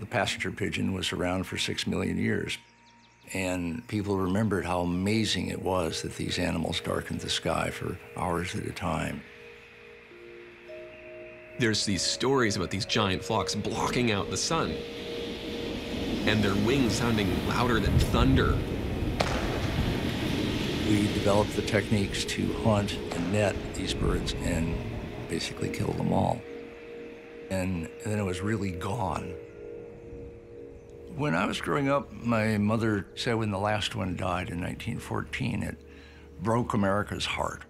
The passenger pigeon was around for six million years. And people remembered how amazing it was that these animals darkened the sky for hours at a time. There's these stories about these giant flocks blocking out the sun, and their wings sounding louder than thunder. We developed the techniques to hunt and net these birds and basically kill them all. And, and then it was really gone. When I was growing up, my mother said when the last one died in 1914, it broke America's heart.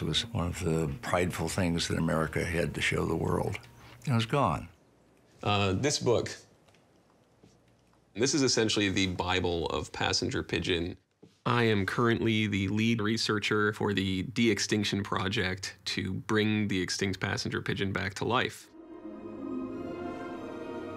It was one of the prideful things that America had to show the world. It was gone. Uh, this book, this is essentially the Bible of passenger pigeon. I am currently the lead researcher for the de-extinction project to bring the extinct passenger pigeon back to life.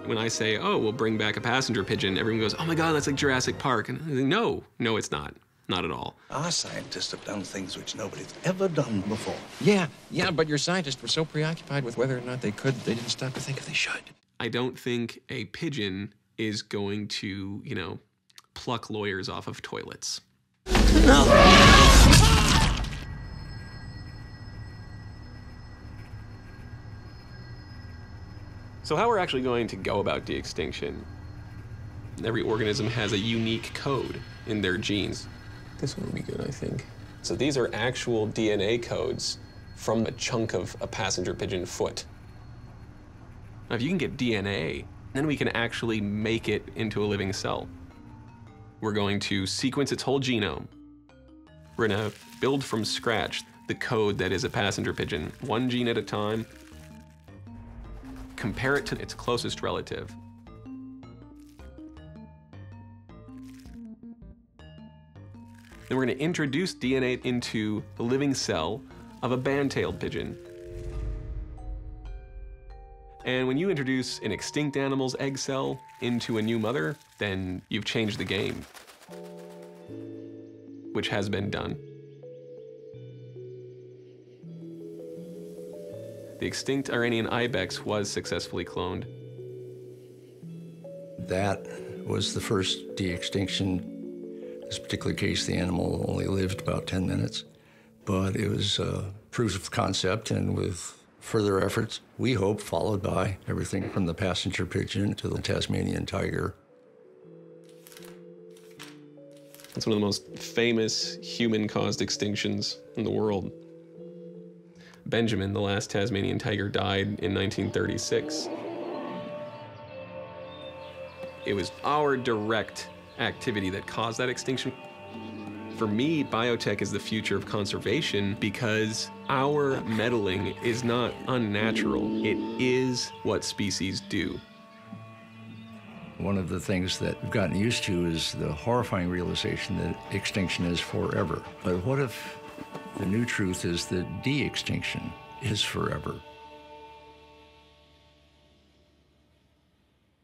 When I say, oh, we'll bring back a passenger pigeon, everyone goes, oh my God, that's like Jurassic Park. And I think, no, no, it's not. Not at all. Our scientists have done things which nobody's ever done before. Yeah, yeah, but your scientists were so preoccupied with whether or not they could, they didn't stop to think if they should. I don't think a pigeon is going to, you know, pluck lawyers off of toilets. So how we're actually going to go about de-extinction? Every organism has a unique code in their genes. This one would be good, I think. So these are actual DNA codes from a chunk of a passenger pigeon foot. Now, if you can get DNA, then we can actually make it into a living cell. We're going to sequence its whole genome. We're gonna build from scratch the code that is a passenger pigeon, one gene at a time, compare it to its closest relative. Then we're going to introduce DNA into the living cell of a band-tailed pigeon. And when you introduce an extinct animal's egg cell into a new mother, then you've changed the game, which has been done. The extinct Pyrenean ibex was successfully cloned. That was the first de-extinction. This particular case, the animal only lived about 10 minutes, but it was a proof of concept, and with further efforts, we hope, followed by everything from the passenger pigeon to the Tasmanian tiger. It's one of the most famous human-caused extinctions in the world. Benjamin, the last Tasmanian tiger, died in 1936. It was our direct activity that caused that extinction. For me, biotech is the future of conservation because our meddling is not unnatural. It is what species do. One of the things that we've gotten used to is the horrifying realization that extinction is forever. But what if the new truth is that de-extinction is forever?